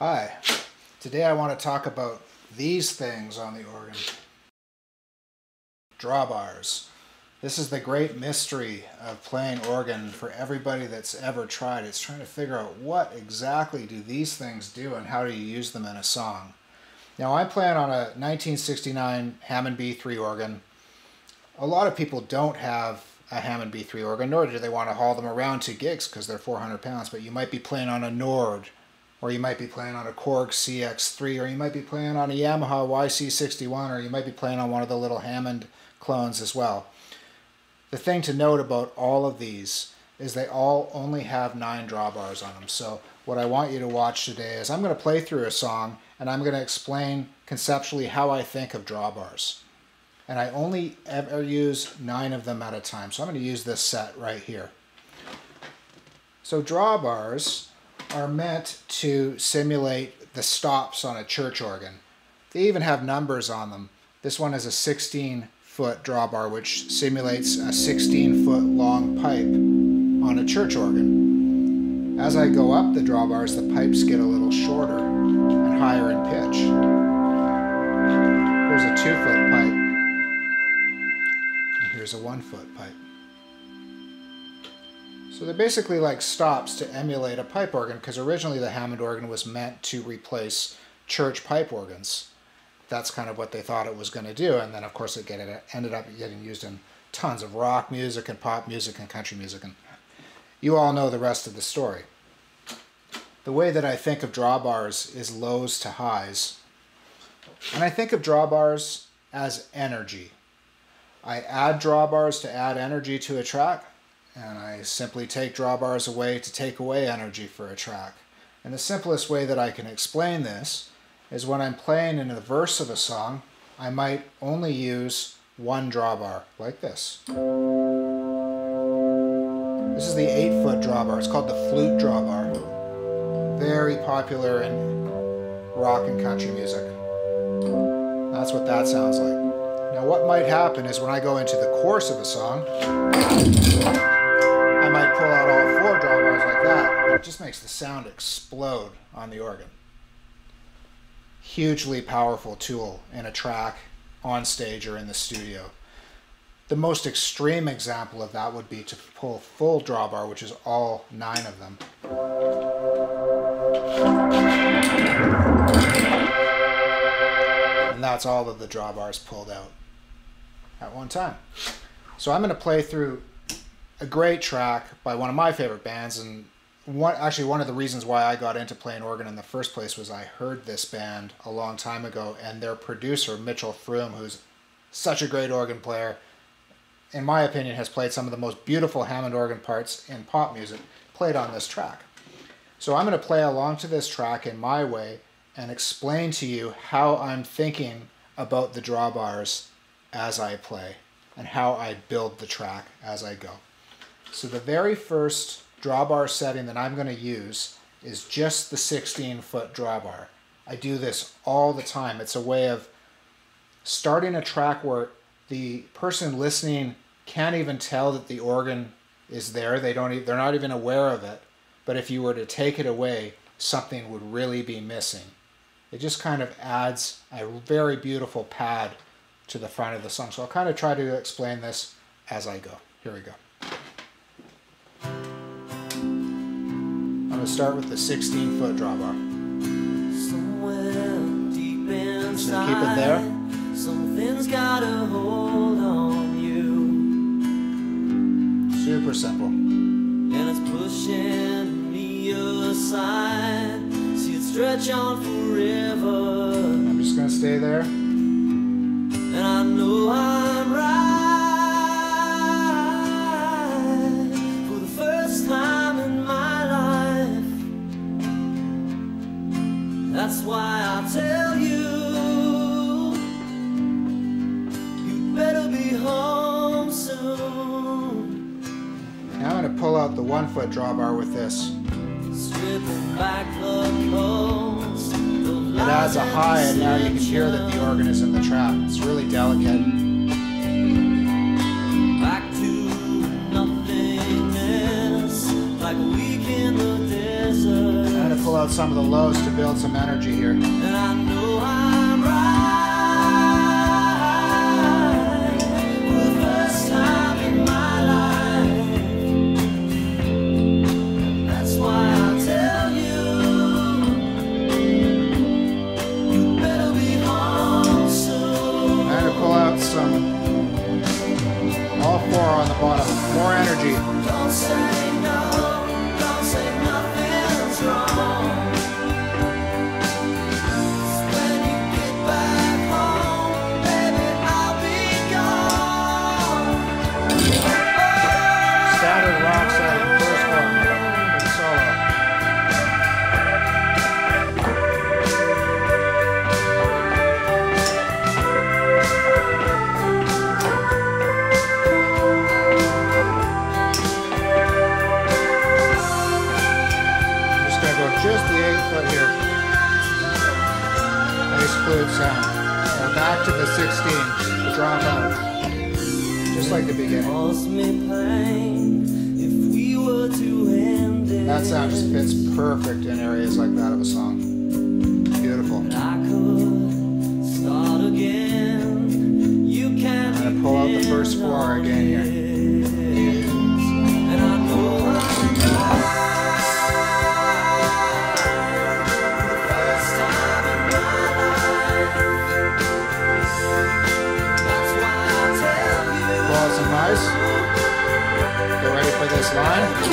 Hi, today I want to talk about these things on the organ. Drawbars. This is the great mystery of playing organ for everybody that's ever tried. It's trying to figure out what exactly do these things do and how do you use them in a song. Now I'm playing on a 1969 Hammond B3 organ. A lot of people don't have a Hammond B3 organ, nor do they want to haul them around to gigs because they're 400 pounds, but you might be playing on a Nord or you might be playing on a Korg CX3, or you might be playing on a Yamaha YC61, or you might be playing on one of the little Hammond clones as well. The thing to note about all of these is they all only have nine drawbars on them. So what I want you to watch today is I'm going to play through a song and I'm going to explain conceptually how I think of drawbars. And I only ever use nine of them at a time. So I'm going to use this set right here. So drawbars are meant to simulate the stops on a church organ. They even have numbers on them. This one is a 16 foot drawbar, which simulates a 16 foot long pipe on a church organ. As I go up the drawbars, the pipes get a little shorter and higher in pitch. Here's a two foot pipe, and here's a one foot pipe. So they're basically like stops to emulate a pipe organ because originally the Hammond organ was meant to replace church pipe organs. That's kind of what they thought it was going to do. And then, of course, it get, it ended up getting used in tons of rock music and pop music and country music. And you all know the rest of the story. The way that I think of drawbars is lows to highs. And I think of drawbars as energy. I add drawbars to add energy to a track and I simply take drawbars away to take away energy for a track. And the simplest way that I can explain this is when I'm playing in the verse of a song, I might only use one drawbar, like this. This is the 8 foot drawbar. It's called the flute drawbar. Very popular in rock and country music. That's what that sounds like. Now what might happen is when I go into the chorus of a song, It just makes the sound explode on the organ. Hugely powerful tool in a track, on stage, or in the studio. The most extreme example of that would be to pull full drawbar, which is all nine of them. And that's all of the drawbars pulled out at one time. So I'm going to play through a great track by one of my favorite bands and one actually one of the reasons why I got into playing organ in the first place was I heard this band a long time ago and their producer Mitchell Froom who's such a great organ player in my opinion has played some of the most beautiful Hammond organ parts in pop music played on this track. So I'm going to play along to this track in my way and explain to you how I'm thinking about the drawbars as I play and how I build the track as I go. So the very first drawbar setting that I'm going to use is just the 16 foot drawbar. I do this all the time. It's a way of starting a track where the person listening can't even tell that the organ is there. They don't they're not even aware of it. But if you were to take it away, something would really be missing. It just kind of adds a very beautiful pad to the front of the song. So I'll kind of try to explain this as I go. Here we go. To start with the 16 foot drawbar. Just keep it there. Something's got a hold on you. Super simple. And it's pushing me aside. See it stretch on forever. I'm just to stay there. And I know I'm Now I'm going to pull out the one foot drawbar with this. It adds a high and now you can hear that the organ is in the trap. It's really delicate. I'm going like a week in the desert. pull out some of the lows to build some energy here. aqui. Back to the 16, drop out. Just like the beginning. That sound just fits perfect in areas like that of a song. Beautiful. I'm gonna pull out the first four again here. Get ready for this line.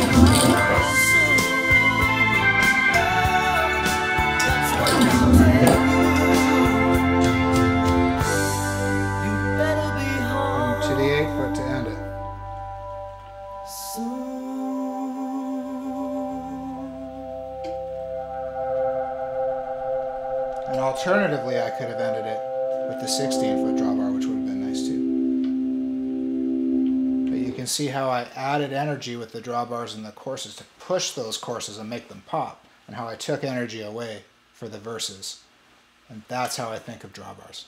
to the eight foot to end it. And alternatively, I could have ended it with the 16 foot drawbar, can see how I added energy with the drawbars and the courses to push those courses and make them pop, and how I took energy away for the verses. And that's how I think of drawbars.